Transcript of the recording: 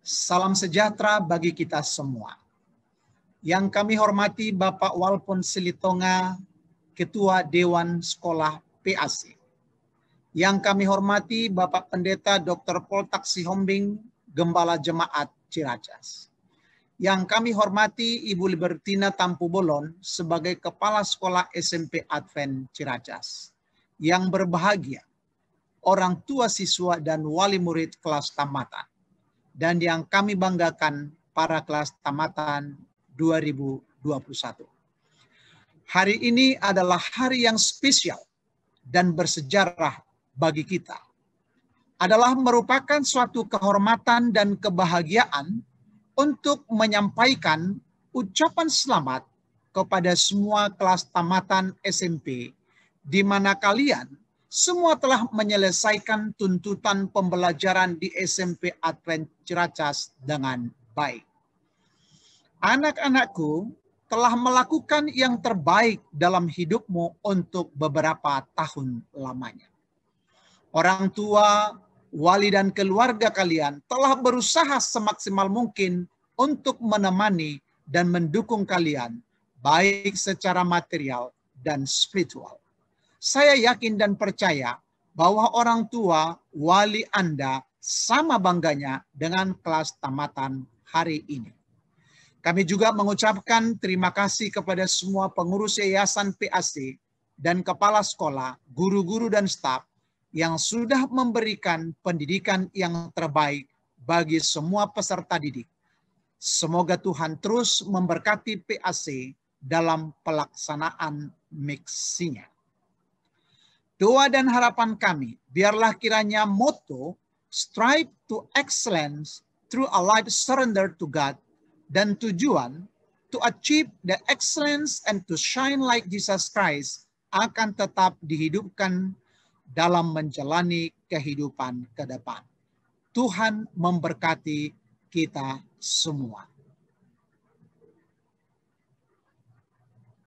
Salam sejahtera bagi kita semua. Yang kami hormati Bapak Walpon Silitonga, Ketua Dewan Sekolah PAC. Yang kami hormati Bapak Pendeta Dr. Paul Taksi Hombing, Gembala Jemaat Ciracas. Yang kami hormati Ibu Libertina Tampu Bolon sebagai Kepala Sekolah SMP Advent Ciracas. Yang berbahagia, orang tua siswa dan wali murid kelas tamatan. Dan yang kami banggakan para kelas tamatan 2021. Hari ini adalah hari yang spesial dan bersejarah bagi kita. Adalah merupakan suatu kehormatan dan kebahagiaan untuk menyampaikan ucapan selamat kepada semua kelas tamatan SMP di mana kalian semua telah menyelesaikan tuntutan pembelajaran di SMP Advent Ciracas dengan baik anak-anakku telah melakukan yang terbaik dalam hidupmu untuk beberapa tahun lamanya. Orang tua, wali dan keluarga kalian telah berusaha semaksimal mungkin untuk menemani dan mendukung kalian baik secara material dan spiritual. Saya yakin dan percaya bahwa orang tua wali Anda sama bangganya dengan kelas tamatan hari ini. Kami juga mengucapkan terima kasih kepada semua pengurus yayasan PAC dan kepala sekolah, guru-guru dan staf yang sudah memberikan pendidikan yang terbaik bagi semua peserta didik. Semoga Tuhan terus memberkati PAC dalam pelaksanaan miksinya. Doa dan harapan kami, biarlah kiranya moto strive to excellence through a life surrender to God dan tujuan to achieve the excellence and to shine like Jesus Christ akan tetap dihidupkan dalam menjalani kehidupan ke depan. Tuhan memberkati kita semua.